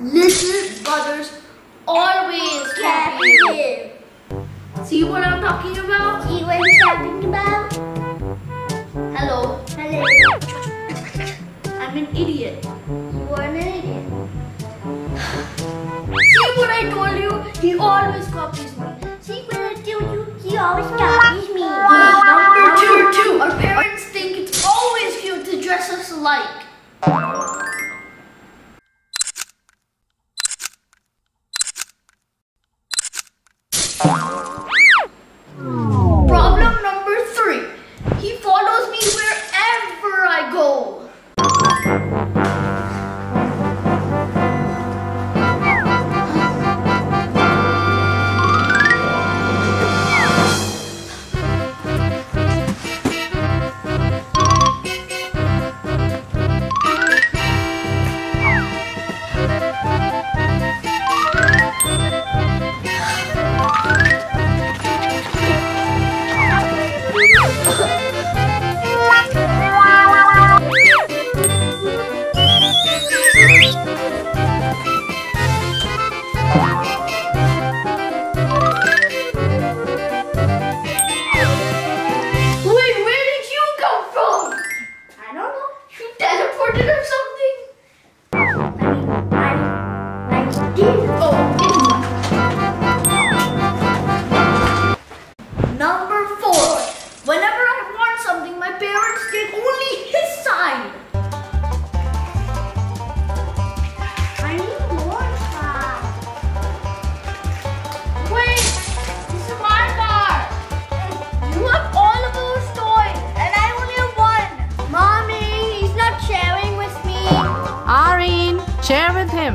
Little brothers always you. See what I'm talking about? See what he's talking about? Hello, Hello. I'm an idiot. You are an idiot. See what I told you? He always copies me. See what I told you? He always copies me. Number two, two. Our parents think it's always cute to dress us alike. Problem share with him.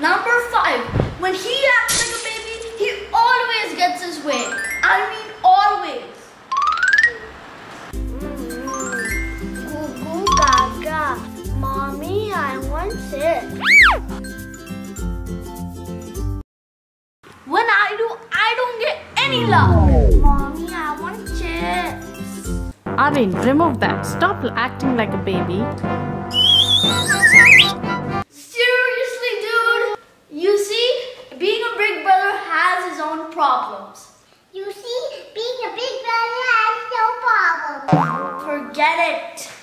Number five. When he acts like a baby, he always gets his way. I mean, always. Goo goo gaga. Mommy, I want it. When I do, I don't get any love. Mommy, I want chips. Areen, remove that. Stop acting like a baby. Seriously, dude? You see, being a big brother has his own problems. You see, being a big brother has no problem. Forget. Forget it.